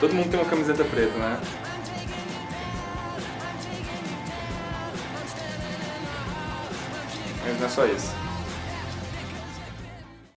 Todo mundo tem uma camiseta preta, né? Mas não é só isso.